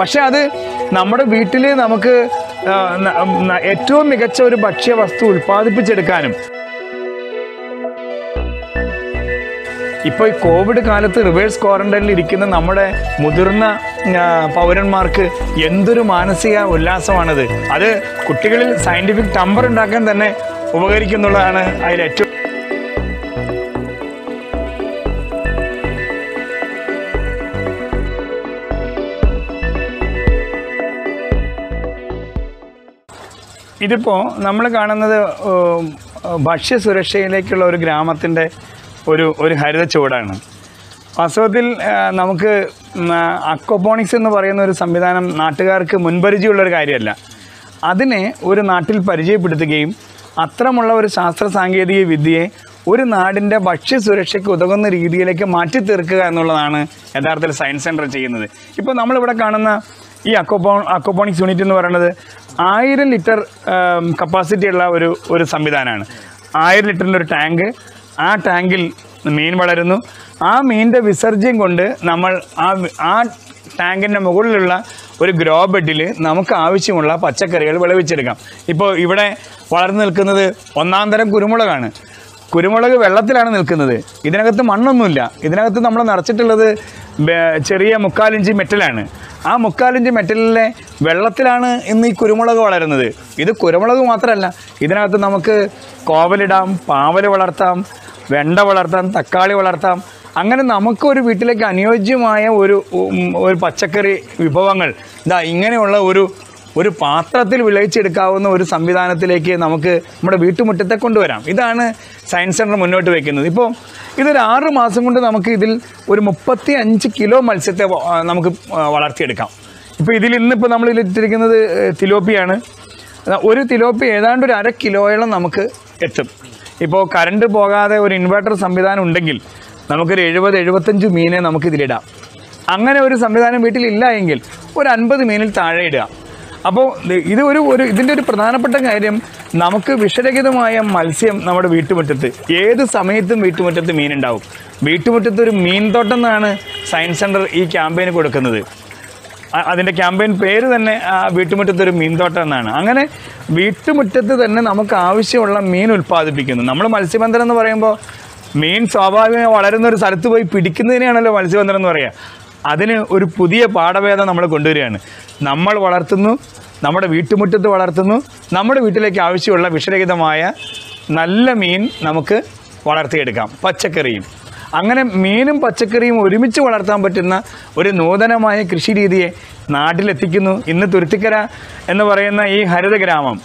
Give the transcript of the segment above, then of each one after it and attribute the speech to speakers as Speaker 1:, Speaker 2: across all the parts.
Speaker 1: പക്ഷെ അത് നമ്മുടെ വീട്ടിൽ നമുക്ക് ഏറ്റവും മികച്ച ഒരു ഭക്ഷ്യ വസ്തു ഉൽപ്പാദിപ്പിച്ചെടുക്കാനും. ഇപ്പോൾ ഈ കോവിഡ് കാലത്ത് റിവേഴ്സ് ക്വാറന്റൈനിൽ ഇരിക്കുന്ന നമ്മുടെ മുതിർന്ന പൗരന്മാർക്ക് എന്തൊരു മാനസിക ഉല്ലാസമാണത്. അത് കുട്ടികളിൽ സയന്റിഫിക് ടമ്പർ ഉണ്ടാക്കാൻ തന്നെ ഉപകരിക്കുന്നുള്ളതാണ് അതിൽ ഏറ്റവും ഇതിപ്പോൾ നമ്മൾ കാണുന്നത് ഭക്ഷ്യസുരക്ഷയിലേക്കുള്ള ഒരു ഗ്രാമത്തിന്റെ ഒരു ഒരു ഹരിത ചുവടാണ് വാസ്തവത്തിൽ നമുക്ക് അക്വപോണിക്സ് എന്ന് പറയുന്ന ഒരു സംവിധാനം നാട്ടുകാർക്ക് മുൻപരിചയമുള്ള ഒരു കാര്യമല്ല. അതിനെ ഒരു നാട്ടിൽ പരിചയപ്പെടുത്തുകയും അത്തരമുള്ള ഒരു ശാസ്ത്ര സാങ്കേതിക വിദ്യയെ ഒരു നാടിന്റെ ഭക്ഷ്യസുരക്ഷയ്ക്ക് ഉതകുന്ന രീതിയിലേക്ക് മാറ്റി തീർക്കുക എന്നുള്ളതാണ് യഥാർത്ഥത്തിൽ സയൻസ് സെന്റർ ചെയ്യുന്നത്. ഇപ്പോൾ നമ്മളിവിടെ കാണുന്ന ഈ അക്കോപോ അക്കോപോണിക്സ് യൂണിറ്റ് എന്ന് പറയുന്നത് ആയിരം ലിറ്റർ കപ്പാസിറ്റി ഉള്ള ഒരു ഒരു സംവിധാനമാണ്. ആയിരം ലിറ്ററിന്റെ ഒരു ടാങ്ക്. ആ ടാങ്കിൽ മീൻ വളരുന്നു. ആ മീനിന്റെ വിസർജ്യം കൊണ്ട് നമ്മൾ ആ ആ ടാങ്കിന്റെ മുകളിലുള്ള ഒരു ഗ്രോ ബെഡിൽ നമുക്ക് ആവശ്യമുള്ള പച്ചക്കറികൾ വിളവിച്ചെടുക്കാം. ഇപ്പോൾ ഇവിടെ വളർന്നു നിൽക്കുന്നത് ഒന്നാം തരം കുരുമുളകാണ്. കുരുമുളക് വെള്ളത്തിലാണ് നിൽക്കുന്നത്. ഇതിനകത്ത് മണ്ണൊന്നുമില്ല. ഇതിനകത്ത് നമ്മൾ നിറച്ചിട്ടുള്ളത് ചെറിയ മുക്കാലിഞ്ച് മെറ്റലാണ്. ആ മുക്കാലിഞ്ച് മെറ്റലിലെ വെള്ളത്തിലാണ് ഇന്ന് ഈ കുരുമുളക് വളരുന്നത്. ഇത് കുരുമുളക് മാത്രമല്ല ഇതിനകത്ത് നമുക്ക് കോവലിടാം പാവൽ വളർത്താം വെണ്ട വളർത്താം തക്കാളി വളർത്താം. അങ്ങനെ നമുക്കൊരു വീട്ടിലേക്ക് അനുയോജ്യമായ ഒരു ഒരു പച്ചക്കറി വിഭവങ്ങൾ. ഇതാ ഇങ്ങനെയുള്ള ഒരു ഒരു പാത്രത്തിൽ വിളയിച്ചെടുക്കാവുന്ന ഒരു സംവിധാനത്തിലേക്ക് നമുക്ക് നമ്മുടെ വീട്ടുമുറ്റത്തെ കൊണ്ടുവരാം. ഇതാണ് സയൻസ് സെന്റർ മുന്നോട്ട് വയ്ക്കുന്നത് ഇപ്പോൾ ഇതൊരു ആറ് മാസം കൊണ്ട് നമുക്ക് ഇതിൽ ഒരു മുപ്പത്തി അഞ്ച് കിലോ മത്സ്യത്തെ നമുക്ക് വളർത്തിയെടുക്കാം. ഇപ്പോൾ ഇതിൽ ഇന്നിപ്പോൾ നമ്മൾ ഇട്ടിരിക്കുന്നത് തിലോപ്പിയാണ്. ഒരു തിലോപ്പി ഏതാണ്ട് ഒരു അര കിലോയോളം നമുക്ക് എത്തും. ഇപ്പോൾ കറണ്ട് പോകാതെ ഒരു ഇൻവെർട്ടർ സംവിധാനം ഉണ്ടെങ്കിൽ നമുക്കൊരു എഴുപത് എഴുപത്തഞ്ച് മീനെ നമുക്കിതിലിടാം. അങ്ങനെ ഒരു സംവിധാനം വീട്ടിലില്ല എങ്കിൽ ഒരു അൻപത് മീനിൽ താഴെ ഇടുക. അപ്പോൾ ഇത് ഒരു ഒരു ഇതിന്റെ ഒരു പ്രധാനപ്പെട്ട കാര്യം നമുക്ക് വിഷരഹിതമായ മത്സ്യം നമ്മുടെ വീട്ടുമുറ്റത്ത് ഏത് സമയത്തും വീട്ടുമുറ്റത്ത് മീനുണ്ടാവും. വീട്ടുമുറ്റത്ത് ഒരു മീൻതോട്ടം എന്നാണ് സയൻസ് സെന്റർ ഈ ക്യാമ്പയിന് കൊടുക്കുന്നത്. അതിന്റെ ക്യാമ്പയിൻ പേര് തന്നെ ആ വീട്ടുമുറ്റത്ത് ഒരു മീൻതോട്ടം എന്നാണ്. അങ്ങനെ വീട്ടുമുറ്റത്ത് തന്നെ നമുക്ക് ആവശ്യമുള്ള മീൻ ഉൽപ്പാദിപ്പിക്കുന്നു. നമ്മൾ മത്സ്യബന്ധനം എന്ന് പറയുമ്പോൾ മീൻ സ്വാഭാവികമായി വളരുന്ന ഒരു സ്ഥലത്ത് പോയി പിടിക്കുന്നതിനെയാണല്ലോ മത്സ്യബന്ധനം എന്ന് പറയുക അതിന് ഒരു പുതിയ പാഠഭേദം നമ്മൾ കൊണ്ടുവരികയാണ്. നമ്മൾ വളർത്തുന്നു നമ്മുടെ വീട്ടുമുറ്റത്ത് വളർത്തുന്നു നമ്മുടെ വീട്ടിലേക്ക് ആവശ്യമുള്ള വിഷരഹിതമായ നല്ല മീൻ നമുക്ക് വളർത്തിയെടുക്കാം പച്ചക്കറിയും. അങ്ങനെ മീനും പച്ചക്കറിയും ഒരുമിച്ച് വളർത്താൻ പറ്റുന്ന ഒരു നൂതനമായ കൃഷി രീതിയെ നാട്ടിലെത്തിക്കുന്നു. ഇന്ന് തുരുത്തിക്കര എന്ന് പറയുന്ന ഈ ഹരിത ഗ്രാമം.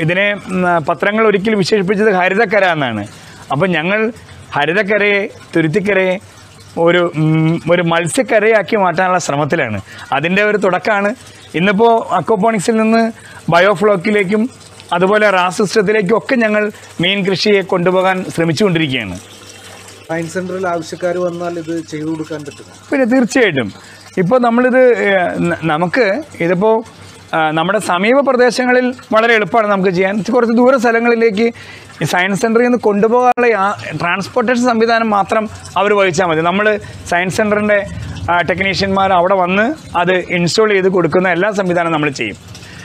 Speaker 1: ഇതിനെ പത്രങ്ങൾ ഒരിക്കൽ വിശേഷിപ്പിച്ചത് ഹരിതക്കര എന്നാണ്. അപ്പം ഞങ്ങൾ ഹരിതക്കരയെ തുരുത്തിക്കരയെ ഒരു ഒരു മത്സ്യക്കരയാക്കി മാറ്റാനുള്ള ശ്രമത്തിലാണ്. അതിന്റെ ഒരു തുടക്കമാണ് ഇന്നിപ്പോൾ അക്വപോണിക്സിൽ നിന്ന് ബയോഫ്ലോക്കിലേക്കും അതുപോലെ റാസ് സിസ്റ്റത്തിലേക്കും ഒക്കെ ഞങ്ങൾ മീൻ കൃഷിയെ കൊണ്ടുപോകാൻ ശ്രമിച്ചുകൊണ്ടിരിക്കുകയാണ്.
Speaker 2: സയൻസ് സെന്ററിൽ ആവശ്യക്കാർ വന്നാൽ ഇത് ചെയ്തു കൊടുക്കാൻ പറ്റും
Speaker 1: പിന്നെ തീർച്ചയായിട്ടും. ഇപ്പോൾ നമ്മളിത് നമുക്ക് ഇതിപ്പോൾ നമ്മുടെ സമീപ പ്രദേശങ്ങളിൽ വളരെ എളുപ്പമാണ് നമുക്ക് ചെയ്യാൻ. കുറച്ച് ദൂര സ്ഥലങ്ങളിലേക്ക് ഈ സയൻസ് സെന്ററിൽ നിന്ന് കൊണ്ടുപോകാനുള്ള ട്രാൻസ്പോർട്ടേഷൻ സംവിധാനം മാത്രം അവർ വഹിച്ചാൽ മതി. നമ്മൾ സയൻസ് സെന്ററിന്റെ ടെക്നീഷ്യന്മാർ അവിടെ വന്ന് അത് ഇൻസ്റ്റാൾ ചെയ്ത് കൊടുക്കുന്ന എല്ലാ സംവിധാനവും നമ്മൾ ചെയ്യും.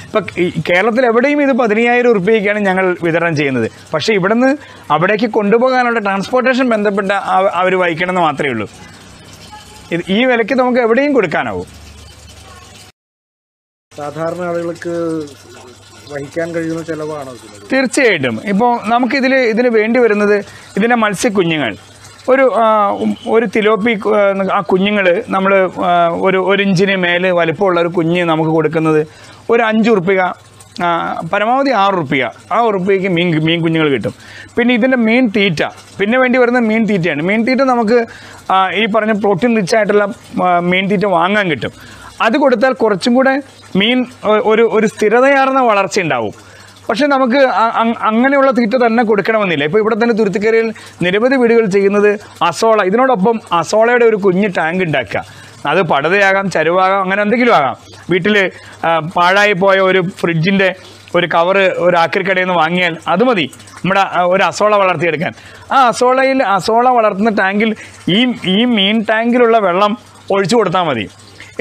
Speaker 1: ഇപ്പം കേരളത്തിൽ എവിടെയും ഇത് പതിനയ്യായിരം ഉറുപ്പ്യക്കാണ് ഞങ്ങൾ വിതരണം ചെയ്യുന്നത്. പക്ഷേ ഇവിടുന്ന് അവിടേക്ക് കൊണ്ടുപോകാനുള്ള ട്രാൻസ്പോർട്ടേഷൻ ബന്ധപ്പെട്ട അവർ വഹിക്കണമെന്ന് മാത്രമേ ഉള്ളൂ. ഈ വിലയ്ക്ക് നമുക്ക് എവിടെയും കൊടുക്കാനാവും.
Speaker 2: സാധാരണ ആളുകൾക്ക് വഹിക്കാൻ കഴിയുന്ന ചെലവാണോ
Speaker 1: തീർച്ചയായിട്ടും. ഇപ്പോൾ നമുക്കിതിൽ ഇതിന് വേണ്ടി വരുന്നത് ഇതിന്റെ മത്സ്യക്കുഞ്ഞുങ്ങൾ. ഒരു ഒരു തിലോപ്പി ആ, കുഞ്ഞുങ്ങൾ നമ്മൾ ഒരു ഒരു ഇഞ്ചിന് മേലെ വലിപ്പമുള്ള ഒരു കുഞ്ഞ് നമുക്ക് കൊടുക്കുന്നത് ഒരു അഞ്ച് ഉറുപ്പിക പരമാവധി ആറ് ഉറുപ്പിക. ആ ഉറുപ്പികയ്ക്ക് മീൻ മീൻ കുഞ്ഞുങ്ങൾ കിട്ടും. പിന്നെ ഇതിന്റെ മീൻ തീറ്റ. പിന്നെ വേണ്ടി വരുന്ന മീൻ തീറ്റയാണ്. മീൻ തീറ്റ നമുക്ക് ഈ പറഞ്ഞ പ്രോട്ടീൻ റിച്ച് ആയിട്ടുള്ള മീൻ തീറ്റ വാങ്ങാൻ കിട്ടും. അത് കൊടുത്താൽ കുറച്ചും കൂടെ മീൻ ഒരു ഒരു സ്ഥിരതയാർന്ന വളർച്ച ഉണ്ടാവും. പക്ഷെ നമുക്ക് അങ്ങനെയുള്ള തീറ്റ തന്നെ കൊടുക്കണമെന്നില്ല. ഇപ്പോൾ ഇവിടെ തന്നെ തുരുത്തിക്കരയിൽ നിരവധി വീടുകൾ ചെയ്യുന്നത് അസോള ഇതിനോടൊപ്പം അസോളയുടെ ഒരു കുഞ്ഞ് ടാങ്ക് ഉണ്ടാക്കുക. അത് പടതയാകാം ചരുവാകാം അങ്ങനെ എന്തെങ്കിലും ആകാം. വീട്ടിൽ പാഴായി പോയ ഒരു ഫ്രിഡ്ജിന്റെ ഒരു കവറ് ഒരു ആക്രിക്കടയിൽ നിന്ന് വാങ്ങിയാൽ അത് മതി. നമ്മുടെ ഒരു അസോള വളർത്തിയെടുക്കാൻ. ആ അസോളയിൽ അസോള വളർത്തുന്ന ടാങ്കിൽ ഈ ഈ മീൻ ടാങ്കിലുള്ള വെള്ളം ഒഴിച്ചു കൊടുത്താൽ മതി.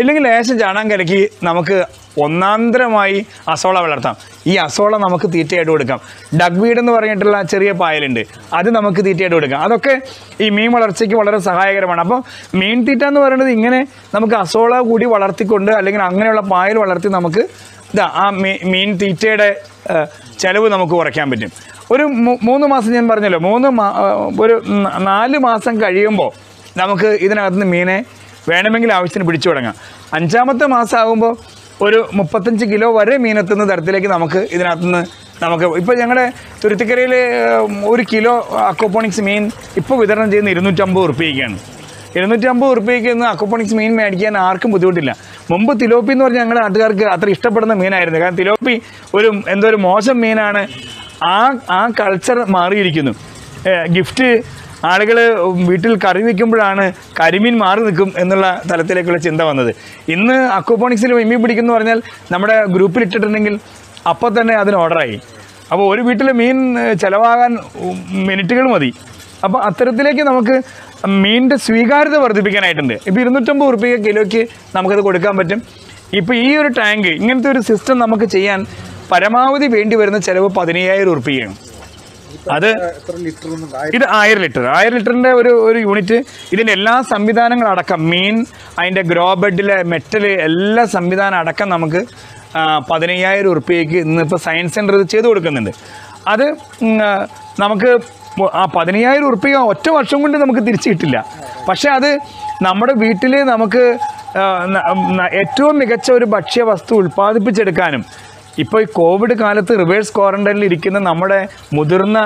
Speaker 1: ഇല്ലെങ്കിൽ ലേശം ചാണകം കലക്കി നമുക്ക് ഒന്നാന്തരമായി അസോള വളർത്താം. ഈ അസോള നമുക്ക് തീറ്റയായിട്ട് കൊടുക്കാം. ഡഗ് വീഡ് എന്ന് പറഞ്ഞിട്ടുള്ള ചെറിയ പായലുണ്ട്. അത് നമുക്ക് തീറ്റയായിട്ട് കൊടുക്കാം. അതൊക്കെ ഈ മീൻ വളർച്ചയ്ക്ക് വളരെ സഹായകരമാണ്. അപ്പോൾ മീൻ തീറ്റ എന്ന് പറയുന്നത് ഇങ്ങനെ നമുക്ക് അസോള കൂടി വളർത്തിക്കൊണ്ട് അല്ലെങ്കിൽ അങ്ങനെയുള്ള പായൽ വളർത്തി നമുക്ക് ഇതാ ആ മീൻ തീറ്റയുടെ ചിലവ് നമുക്ക് കുറയ്ക്കാൻ പറ്റും. ഒരു മൂന്ന് മാസം ഞാൻ പറഞ്ഞല്ലോ. മൂന്ന് ഒരു നാല് മാസം കഴിയുമ്പോൾ നമുക്ക് ഇതിനകത്ത് നിന്ന് മീനെ വേണമെങ്കിൽ ആവശ്യത്തിന് പിടിച്ചു തുടങ്ങാം. അഞ്ചാമത്തെ മാസം ആകുമ്പോൾ ഒരു മുപ്പത്തഞ്ച് കിലോ വരെ മീനെത്തുന്ന തരത്തിലേക്ക് നമുക്ക് ഇതിനകത്തുനിന്ന് നമുക്ക് ഇപ്പോൾ ഞങ്ങളുടെ തുരുത്തിക്കരയിൽ ഒരു കിലോ അക്വപോണിക്സ് മീൻ ഇപ്പോൾ വിതരണം ചെയ്യുന്ന ഇരുന്നൂറ്റമ്പത് ഉറുപ്പിയൊക്കെയാണ് ഇരുന്നൂറ്റമ്പത് ഉറുപ്പിക്ക് ഇന്ന് അക്വപോണിക്സ് മീൻ മേടിക്കാൻ ആർക്കും ബുദ്ധിമുട്ടില്ല. മുമ്പ് തിലോപ്പി എന്ന് പറഞ്ഞാൽ ഞങ്ങളുടെ നാട്ടുകാർക്ക് അത്ര ഇഷ്ടപ്പെടുന്ന മീനായിരുന്നു. കാരണം തിലോപ്പി ഒരു എന്തോ ഒരു മോശം മീനാണ്. ആ ആ കൾച്ചർ മാറിയിരിക്കുന്നു. ഗിഫ്റ്റ് ആളുകൾ വീട്ടിൽ കറി വയ്ക്കുമ്പോഴാണ് കരിമീൻ മാറി നിൽക്കും എന്നുള്ള തലത്തിലേക്കുള്ള ചിന്ത വന്നത്. ഇന്ന് അക്വപോണിക്സിൽ മീൻ പിടിക്കുന്നു പറഞ്ഞാൽ നമ്മുടെ ഗ്രൂപ്പിൽ ഇട്ടിട്ടുണ്ടെങ്കിൽ അപ്പോൾ തന്നെ അതിന് ഓർഡറായി അപ്പോൾ ഒരു വീട്ടിൽ മീൻ ചിലവാകാൻ മിനിറ്റുകൾ മതി. അപ്പോൾ അത്തരത്തിലേക്ക് നമുക്ക് മീനിന്റെ സ്വീകാര്യത വർദ്ധിപ്പിക്കാനായിട്ടുണ്ട്. ഇപ്പോൾ ഇരുന്നൂറ്റമ്പത് റുപ്യ കിലോയ്ക്ക് നമുക്കത് കൊടുക്കാൻ പറ്റും. ഇപ്പോൾ ഈ ഒരു ടാങ്ക് ഇങ്ങനത്തെ ഒരു സിസ്റ്റം നമുക്ക് ചെയ്യാൻ പരമാവധി വേണ്ടി വരുന്ന ചിലവ് പതിനയ്യായിരം ഉറുപ്പികയാണ്. അത് ഇത് ആയിരം ലിറ്റർ. ആയിരം ലിറ്ററിന്റെ ഒരു ഒരു യൂണിറ്റ്. ഇതിന്റെ എല്ലാ സംവിധാനങ്ങളും അടക്കം മീൻ അതിന്റെ ഗ്രോ ബെഡിലെ മെറ്റൽ എല്ലാ സംവിധാനം അടക്കം നമുക്ക് പതിനയ്യായിരം ഉറുപ്പ്യക്ക് ഇന്നിപ്പോൾ സയൻസ് സെന്റർ ഇത് ചെയ്ത് കൊടുക്കുന്നുണ്ട്. അത് നമുക്ക് ആ പതിനയ്യായിരം ഉറുപ്പ്യ ഒറ്റ വർഷം കൊണ്ട് നമുക്ക് തിരിച്ചു കിട്ടില്ല. പക്ഷെ അത് നമ്മുടെ വീട്ടിൽ നമുക്ക് ഏറ്റവും മികച്ച ഒരു ഭക്ഷ്യ വസ്തു ഉൽപ്പാദിപ്പിച്ചെടുക്കാനും ഇപ്പോൾ ഈ കോവിഡ് കാലത്ത് റിവേഴ്സ് ക്വാറന്റൈനിൽ ഇരിക്കുന്ന നമ്മുടെ മുതിർന്ന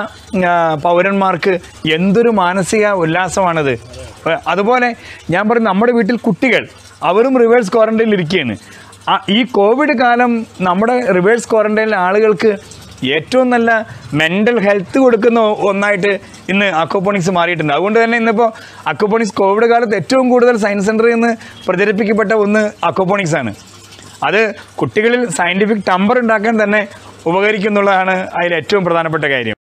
Speaker 1: പൗരന്മാർക്ക് എന്തൊരു മാനസിക ഉല്ലാസമാണത്. അതുപോലെ ഞാൻ പറയും നമ്മുടെ വീട്ടിൽ കുട്ടികൾ അവരും റിവേഴ്സ് ക്വാറന്റൈനിൽ ഇരിക്കുകയാണ് ഈ കോവിഡ് കാലം നമ്മുടെ റിവേഴ്സ് ക്വാറന്റൈനിലെ ആളുകൾക്ക് ഏറ്റവും നല്ല മെന്റൽ ഹെൽത്ത് കൊടുക്കുന്ന ഒന്നായിട്ട് ഇന്ന് അക്കോപോണിക്സ് മാറിയിട്ടുണ്ട്. അതുകൊണ്ട് തന്നെ ഇന്നിപ്പോൾ അക്കോപോണിക്സ് കോവിഡ് കാലത്ത് ഏറ്റവും കൂടുതൽ സയൻസ് സെന്ററിൽ നിന്ന് പ്രചരിപ്പിക്കപ്പെട്ട ഒന്ന് അക്കോപോണിക്സ് ആണ്. അത് കുട്ടികളിൽ സയന്റിഫിക് ടമ്പർ ഉണ്ടാക്കാൻ തന്നെ ഉപകരിക്കുന്നുള്ളതാണ് അതിൽ ഏറ്റവും പ്രധാനപ്പെട്ട കാര്യം.